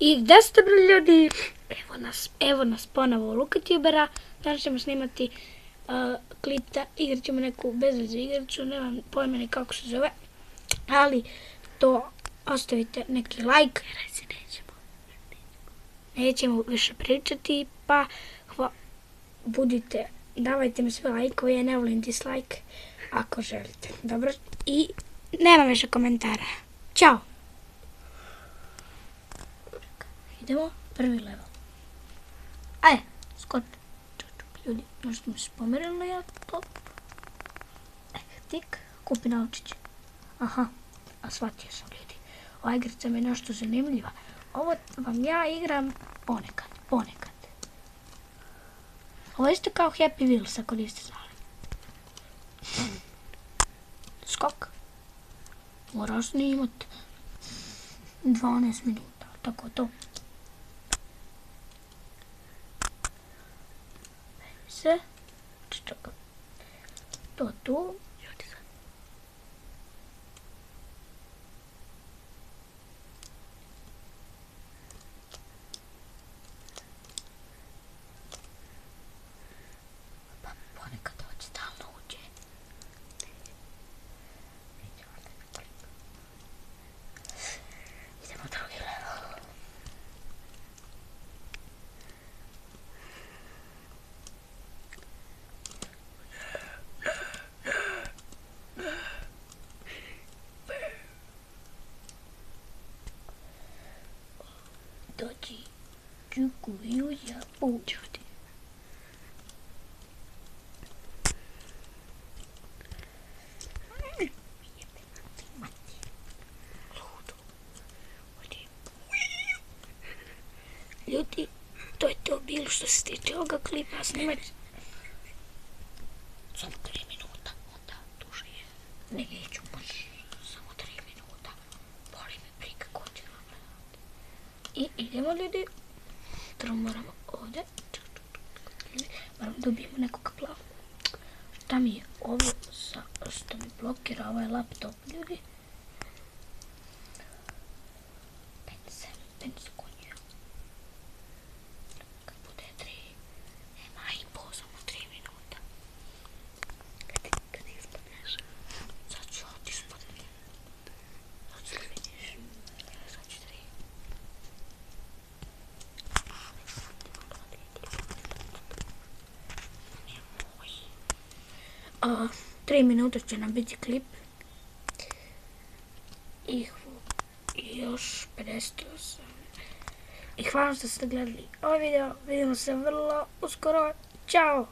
I gdje ste bili ljudi? Evo nas, evo nas ponovo u Lukatubera. Danas ćemo snimati uh, klip da igrat ćemo neku bezvezu igraću, nemam pojma ni kako se zove. Ali to ostavite neki like. se nećemo. Nećemo više pričati, pa hva, budite, davajte mi sve lajkove, ja ne volim dislike ako želite. Dobro? I nema više komentara. Ćao! Idemo, prvi level. Aj, skot. Ljudi, možda mi se pomerilo ja to. E, eh, tik, kupi naučić. Aha, a shvatio sam ljudi. Ova igrica mi je nešto zanimljiva. Ovo vam ja igram ponekad, ponekad. Ovo je isto kao Happy Wheels, ako niste znali. Skok. Moraš snimat 12 minuta, tako to. Se. Čekaj. To doći čukuju ja učuti. Ljudi, to je to bilo što se tiče ovoga klipa snimat. Samo tri minuta, onda duže je. Ne, neću idemo ljudi. Prvo moramo ovdje. Moramo da ubijemo nekog plavu. Šta mi je ovo sa, što mi blokira ovaj laptop ljudi? 5 sekundi. A, tri minuta će nam biti klip. I, i još 58. I hvala što ste gledali ovaj video. Vidimo se vrlo uskoro. Ćao!